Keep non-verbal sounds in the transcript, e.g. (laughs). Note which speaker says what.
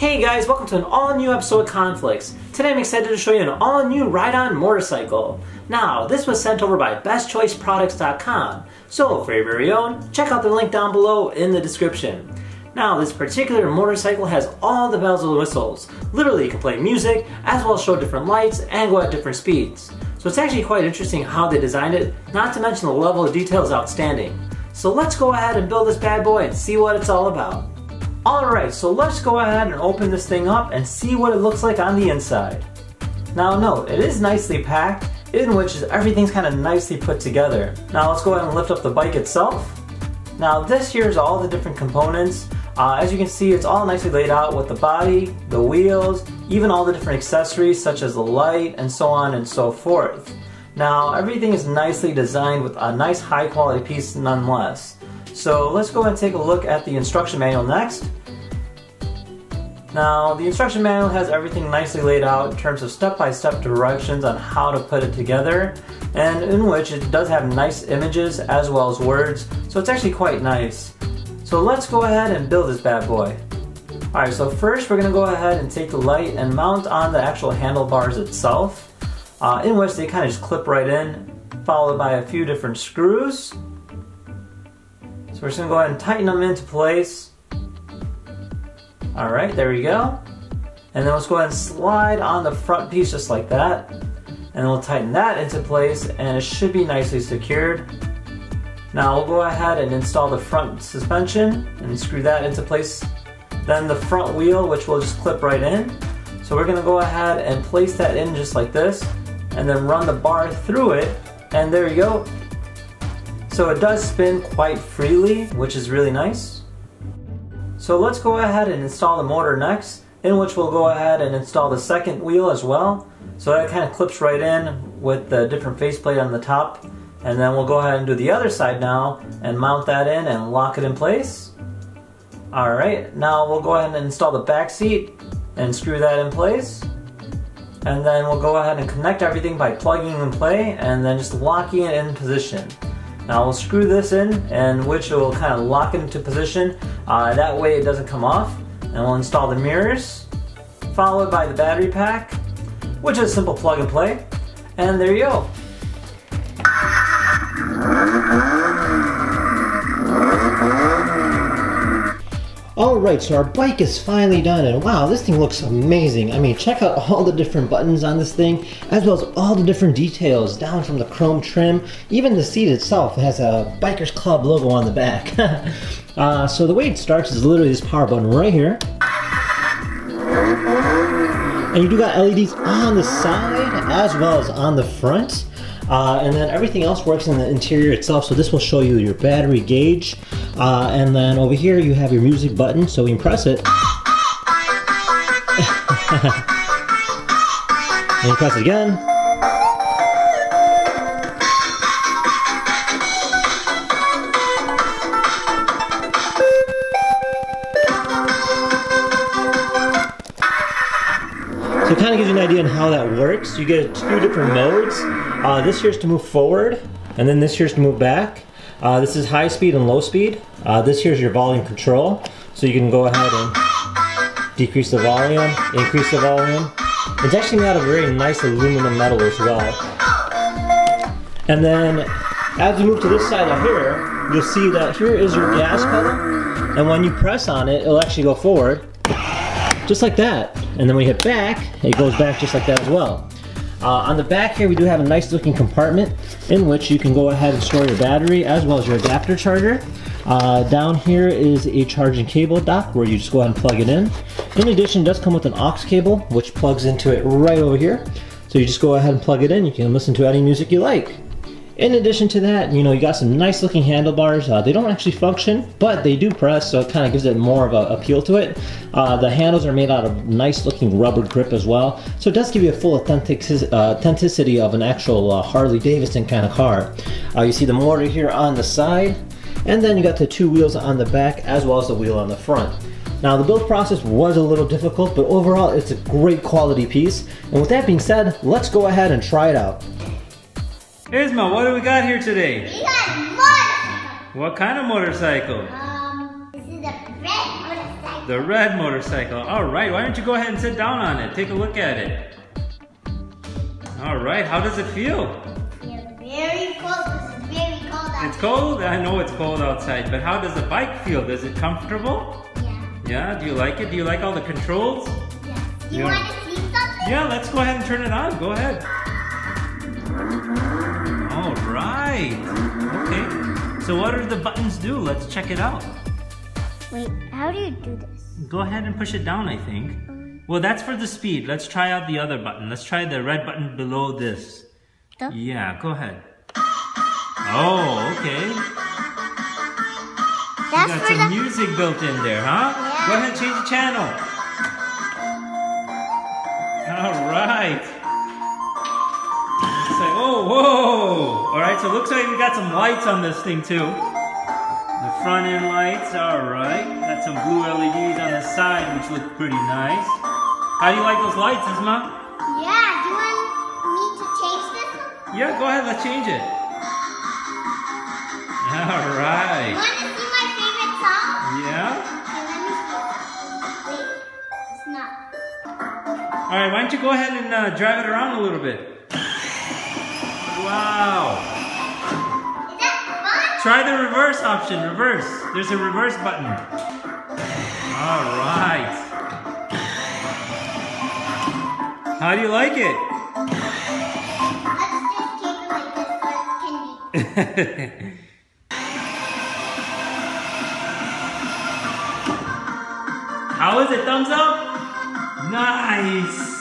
Speaker 1: Hey guys, welcome to an all-new episode of KhanFlicks. Today I'm excited to show you an all-new ride-on motorcycle. Now, this was sent over by BestChoiceProducts.com, so for your very own, check out the link down below in the description. Now, this particular motorcycle has all the bells and whistles. Literally, you can play music, as well as show different lights, and go at different speeds. So it's actually quite interesting how they designed it, not to mention the level of detail is outstanding. So let's go ahead and build this bad boy and see what it's all about. Alright, so let's go ahead and open this thing up and see what it looks like on the inside. Now note, it is nicely packed, in which is everything's kind of nicely put together. Now let's go ahead and lift up the bike itself. Now this here is all the different components. Uh, as you can see, it's all nicely laid out with the body, the wheels, even all the different accessories such as the light and so on and so forth. Now everything is nicely designed with a nice high quality piece nonetheless. So let's go and take a look at the instruction manual next. Now the instruction manual has everything nicely laid out in terms of step-by-step -step directions on how to put it together and in which it does have nice images as well as words so it's actually quite nice. So let's go ahead and build this bad boy. Alright so first we're going to go ahead and take the light and mount on the actual handlebars itself uh, in which they kind of just clip right in followed by a few different screws. So we're just going to go ahead and tighten them into place Alright, there we go. And then let's go ahead and slide on the front piece just like that. And we'll tighten that into place and it should be nicely secured. Now we'll go ahead and install the front suspension and screw that into place. Then the front wheel, which will just clip right in. So we're gonna go ahead and place that in just like this and then run the bar through it and there you go. So it does spin quite freely, which is really nice. So let's go ahead and install the motor next, in which we'll go ahead and install the second wheel as well. So that kind of clips right in with the different faceplate on the top. And then we'll go ahead and do the other side now and mount that in and lock it in place. Alright, now we'll go ahead and install the back seat and screw that in place. And then we'll go ahead and connect everything by plugging in play and then just locking it in position. Now we'll screw this in and which will kind of lock it into position. Uh, that way it doesn't come off. And we'll install the mirrors, followed by the battery pack, which is simple plug and play. And there you go. Alright, so our bike is finally done and wow, this thing looks amazing. I mean, check out all the different buttons on this thing, as well as all the different details, down from the chrome trim, even the seat itself has a Bikers Club logo on the back. (laughs) uh, so the way it starts is literally this power button right here. And you do got LEDs on the side as well as on the front. Uh, and then everything else works in the interior itself. So this will show you your battery gauge. Uh, and then over here you have your music button. So you press it. (laughs) and press it again. So it kind of gives you an idea on how that works. You get two different modes. Uh, this here's to move forward, and then this here's to move back. Uh, this is high speed and low speed. Uh, this here's your volume control. So you can go ahead and decrease the volume, increase the volume. It's actually made out of very nice aluminum metal as well. And then as you move to this side of here, you'll see that here is your gas pedal. And when you press on it, it'll actually go forward, just like that. And then when you hit back, it goes back just like that as well. Uh, on the back here, we do have a nice looking compartment in which you can go ahead and store your battery as well as your adapter charger. Uh, down here is a charging cable dock where you just go ahead and plug it in. In addition, it does come with an aux cable which plugs into it right over here. So you just go ahead and plug it in. You can listen to any music you like. In addition to that, you know, you got some nice looking handlebars. Uh, they don't actually function, but they do press, so it kind of gives it more of an appeal to it. Uh, the handles are made out of nice looking rubber grip as well, so it does give you a full authentic, uh, authenticity of an actual uh, Harley Davidson kind of car. Uh, you see the motor here on the side, and then you got the two wheels on the back as well as the wheel on the front. Now the build process was a little difficult, but overall it's a great quality piece. And with that being said, let's go ahead and try it out. Isma, what do we got here today?
Speaker 2: We got motorcycle.
Speaker 1: What kind of motorcycle?
Speaker 2: Um, this is a red motorcycle.
Speaker 1: The red motorcycle. All right, why don't you go ahead and sit down on it? Take a look at it. All right, how does it feel?
Speaker 3: Feel very cold it's very cold out.
Speaker 1: It's cold? I know it's cold outside, but how does the bike feel? Is it comfortable?
Speaker 3: Yeah.
Speaker 1: Yeah, do you like it? Do you like all the controls?
Speaker 3: Yeah. Do you
Speaker 1: Yeah.
Speaker 3: want to see something?
Speaker 1: Yeah, let's go ahead and turn it on. Go ahead. Right. Okay. So what do the buttons do? Let's check it out.
Speaker 3: Wait, how do you do this?
Speaker 1: Go ahead and push it down, I think. Well, that's for the speed. Let's try out the other button. Let's try the red button below this.
Speaker 3: The-
Speaker 1: Yeah, go ahead. Oh, okay. You got
Speaker 3: for
Speaker 1: some
Speaker 3: the.
Speaker 1: music built in there, huh?
Speaker 3: Yeah.
Speaker 1: Go ahead and change the channel. All right. It's like, oh, whoa. All right, so it looks like we got some lights on this thing too. The front end lights, all right. Got some blue LEDs on the side, which look pretty nice. How do you like those lights, Isma?
Speaker 3: Yeah, do you want me to change this one?
Speaker 1: Yeah, go ahead, let's change it. All right.
Speaker 3: You want to see my favorite song?
Speaker 1: Yeah.
Speaker 3: Okay, let me see. Wait, it's not.
Speaker 1: All right, why don't you go ahead and uh, drive it around a little bit? Wow. Try the reverse option, reverse. There's a reverse button. All right. How do you like it? (laughs) How is it? Thumbs up? Nice.